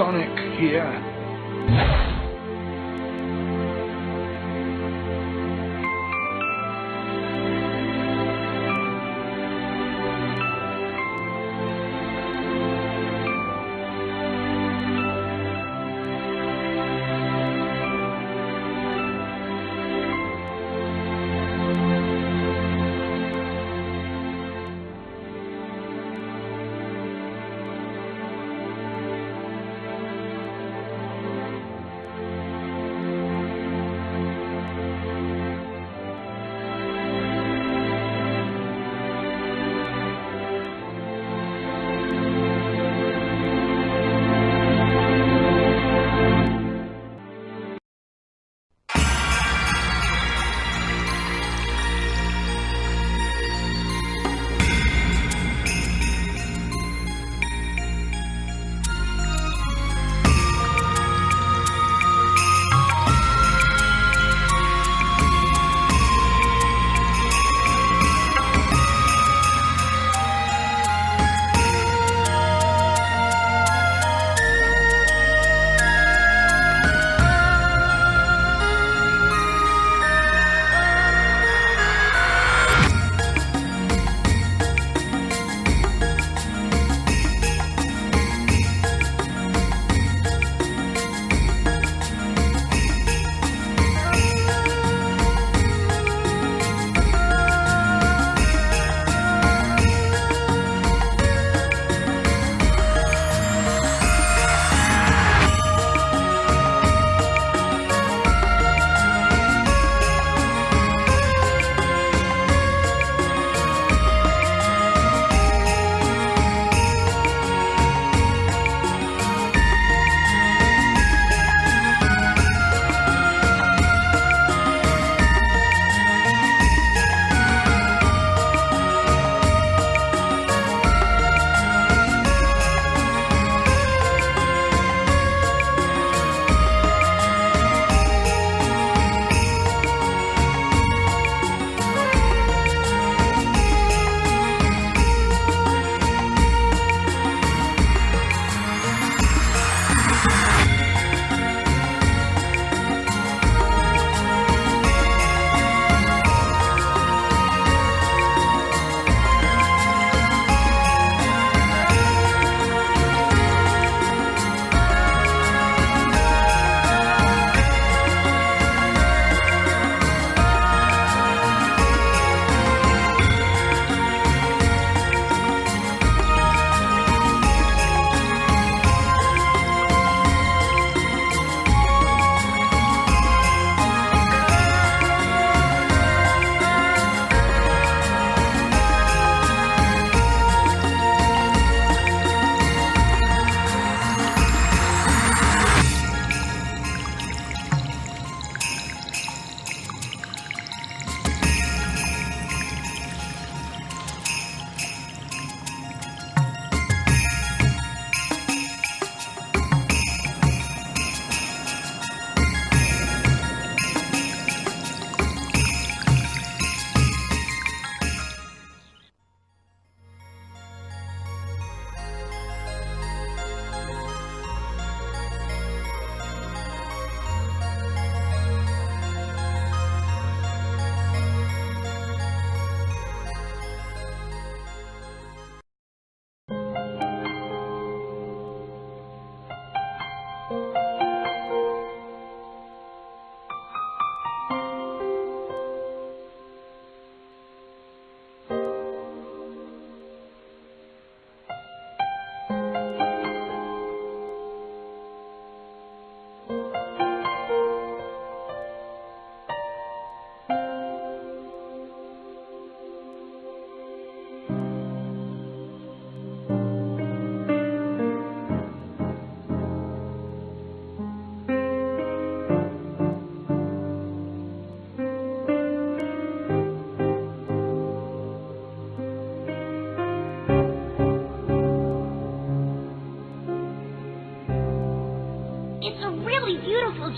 Sonic here?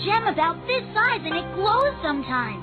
Gem about this size and it glows sometimes.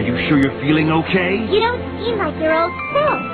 Are you sure you're feeling okay? You don't seem like your old self.